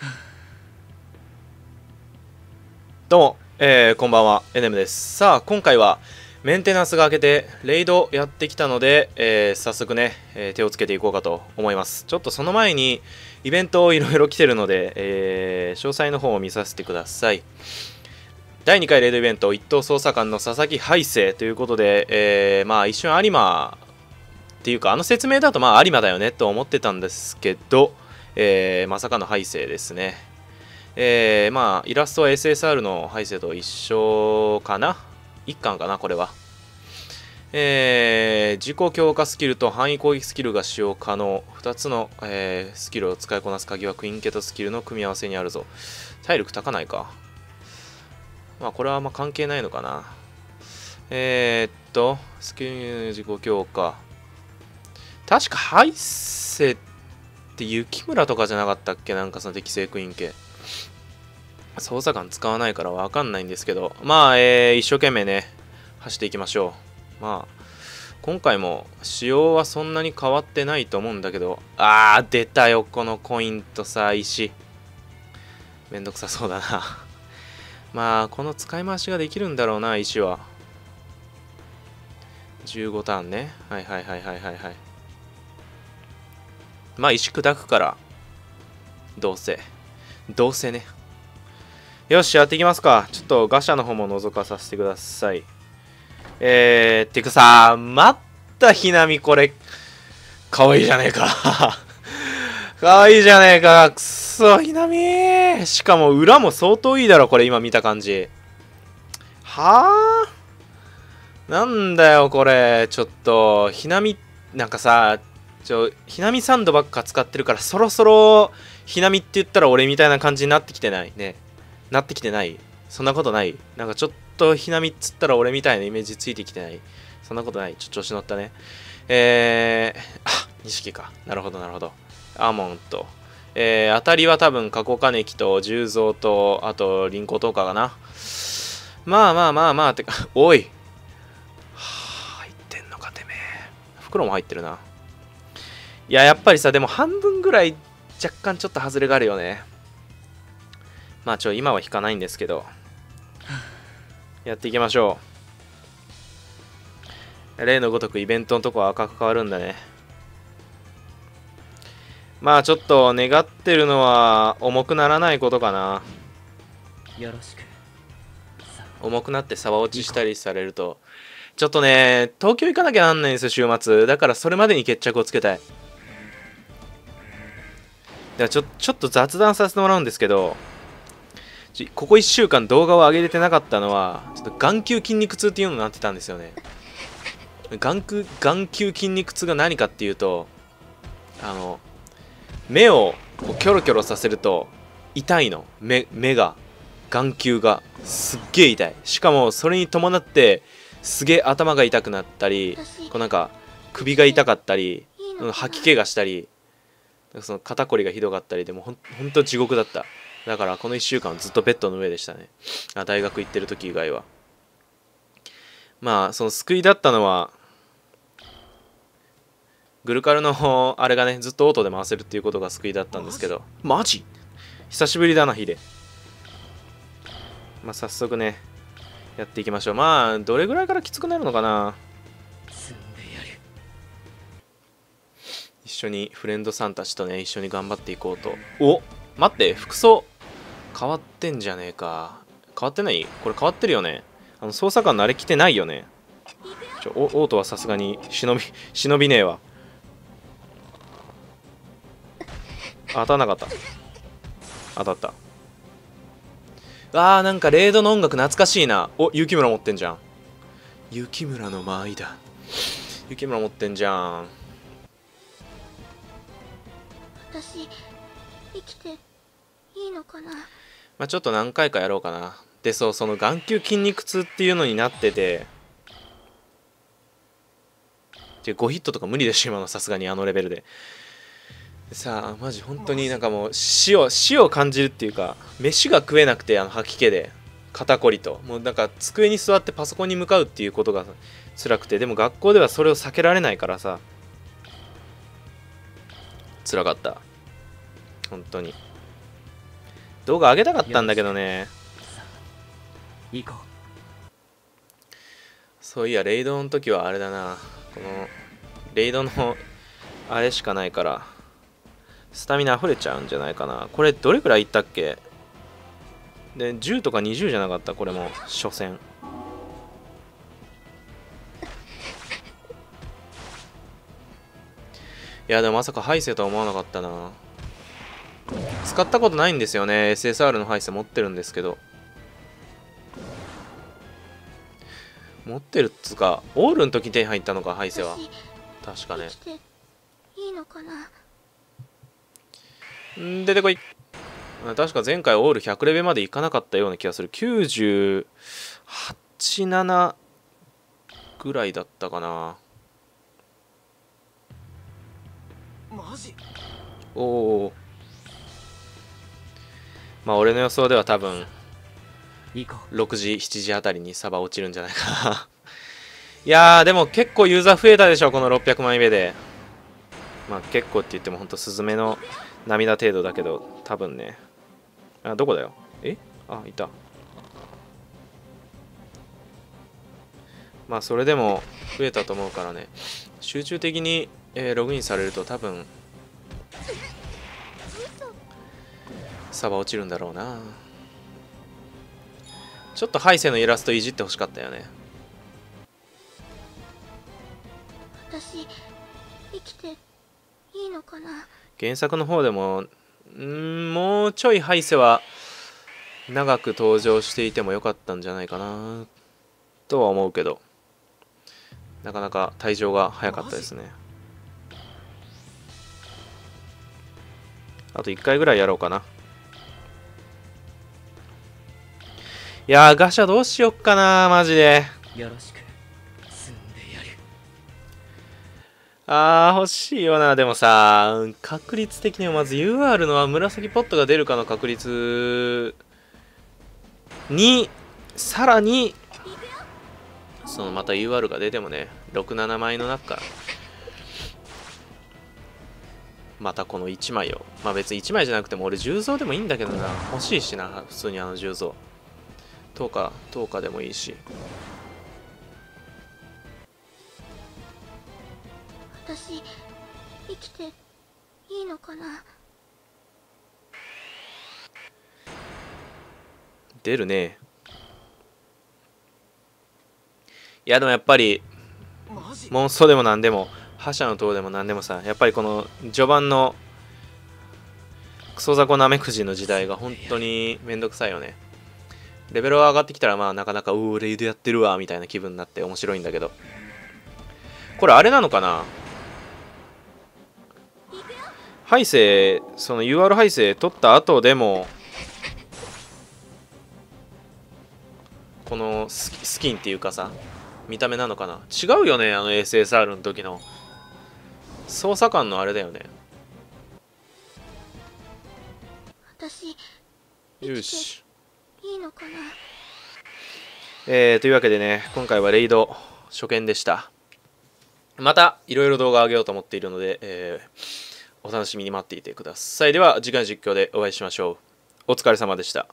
どうも、えー、こんばんは、エネムです。さあ、今回はメンテナンスが明けて、レイドやってきたので、えー、早速ね、えー、手をつけていこうかと思います。ちょっとその前に、イベントいろいろ来てるので、えー、詳細の方を見させてください。第2回レイドイベント、一等捜査官の佐々木ハイセということで、えー、まあ一瞬有馬っていうか、あの説明だとまあ有馬だよねと思ってたんですけど、えー、まさかのハイセですね。えー、まあ、イラストは SSR の配置と一緒かな ?1 巻かなこれは。えー、自己強化スキルと範囲攻撃スキルが使用可能。2つの、えー、スキルを使いこなす鍵はクインケトスキルの組み合わせにあるぞ。体力高ないか。まあ、これはあんま関係ないのかな。えー、っと、スキル自己強化。確か、ハイセって雪村とかじゃなかったっけ？なんかその適正クイーン系。操作感使わないからわかんないんですけど、まあ、えー、一生懸命ね、走っていきましょう。まあ、今回も仕様はそんなに変わってないと思うんだけど、あー、出たよ、このコインとさ、石。めんどくさそうだな。まあ、この使い回しができるんだろうな、石は。15ターンね。はいはいはいはいはいはい。まあ、石砕くから、どうせ。どうせね。よし、やっていきますか。ちょっとガシャの方も覗かさせてください。えー、てかさ、待ったひなみこれ、かわいいじゃねえか。かわいいじゃねえか。くそ、ひなみしかも裏も相当いいだろ、これ今見た感じ。はぁなんだよ、これ。ちょっと、ひなみ、なんかさ、ちょ、ひなみサンドばっか使ってるから、そろそろ、ひなみって言ったら俺みたいな感じになってきてない？ね。なってきてない？そんなことない？なんかちょっとひなみっつったら俺みたいなイメージついてきてない？そんなことない？ちょっと調子乗ったね。えー、あ錦か。なるほどなるほど。アーモンとえー、当たりは多分加工金木と重蔵とあと輪行とかかな。まあまあまあまあってかおい。はあ入ってんのかてめえ。袋も入ってるな。いややっぱりさでも半分ぐらい若干ちょっと外れがあるよね。まあちょ今は引かないんですけど。やっていきましょう。例のごとくイベントのとこは赤く変わるんだね。まあちょっと願ってるのは重くならないことかな。よろしく。重くなって沢落ちしたりされると。ちょっとね東京行かなきゃなんないんですよ週末。だからそれまでに決着をつけたいだからちょちょっと雑談させてもらうんですけどここ1週間動画を上げれてなかったのは、ちょっと眼球筋肉痛っていうのになってたんですよね。眼球眼球筋肉痛が何かっていうと、あの、目をこうキョロキョロさせると痛いの。目、目が。眼球が。すっげえ痛い。しかもそれに伴って、すげえ頭が痛くなったり、こうなんか首が痛かったり、吐き気がしたり、その肩こりがひどかったりでもほんほんと地獄だった。だからこの1週間ずっとベッドの上でしたね。あ大学行ってる時以外は。まあその救いだったのはグルカルの あれがねずっとオートで回せるっていうことが救いだったんですけど。マジ？久しぶりだなヒデ。まあ早速ねやっていきましょう。まあどれぐらいからきつくなるのかな？一緒にフレンドさんたちとね一緒に頑張っていこうと。お。待って服装変わってんじゃねえか。変わってない？これ変わってるよね。あの捜査官のあれ来てないよね。ちょオートはさすがに忍び忍びねえわ。当たんなかった。当たった。あーなんかレードの音楽懐かしいな。お雪村持ってんじゃん。雪村の間合いだ。雪村持ってんじゃん私生きていいのかな？まあ、ちょっと何回かやろうかな。でそうその眼球筋肉痛っていうのになってて。で5ヒットとか無理でしょ今の。さすがにあのレベルで。さあマジ本当になんかもう死を死を感じるっていうか飯が食えなくてあの吐き気で。肩こりと。もうなんか机に座ってパソコンに向かうっていうことが辛くて。でも学校ではそれを避けられないからさ辛かった。本当に。動画上げたかったんだけどね。行こそういやレイドの時はあれだな。このレイドのあれしかないからスタミナ溢れちゃうんじゃないかな。これどれくらいいったっけ？で10とか20じゃなかった？これも初戦いやでもまさかハイセとは思わなかったな。使ったことないんですよね。SSR のハイセ持ってるんですけど。持ってるっつうかオールの時手に入ったのかハイセは。私確かね。いいのかな。ん出てこい。あ確か前回オール100レベルまでいかなかったような気がする。987ぐらいだったかなおおまあ俺の予想では多分行こ6時7時あたりにサバ落ちるんじゃないかな。いやーでも結構ユーザー増えたでしょこの600枚目で。まあ結構って言ってもほんとスズメの涙程度だけど多分ね。あどこだよ？え？あいた。まあそれでも増えたと思うからね。集中的に、えーログインされると多分サバ落ちるんだろうな。ちょっとハイセのイラストいじってほしかったよね。私生きていいのかな？原作の方でもんもうちょいハイセは長く登場していてもよかったんじゃないかなとは思うけど。なかなか退場が早かったですね。あと1回ぐらいやろうかないやーガシャどうしよっかなマジで。うよろしく。積んでやる。あー欲しいよな。でもさ確率的にはまず UR のは紫ポットが出るかの確率にさらにそのまた UR が出てもね67枚の中。からまたこの1枚を。まあ別に1枚じゃなくても俺10増でもいいんだけどな。欲しいしな普通にあの10増10日10日でもいいし。私生きていいのかな？出るね。いやでもやっぱりモンストでも何でも覇者の塔でも何でもさやっぱりこの序盤のクソ雑魚なめくじの時代が本当にめんどくさいよねレベルが上がってきたらまあなかなか「うーレイドやってるわ」みたいな気分になって面白いんだけど。これあれなのかな？ハイセその UR ハイセ取った後でもこのスキスキンっていうかさ見た目なのかな？違うよねあの SSR の時の。捜査官のあれだよね。私よしえー、というわけでね今回はレイド初見でした。またいろいろ動画上げようと思っているので、えーお楽しみに待っていてください。では次回の実況でお会いしましょう。お疲れ様でした。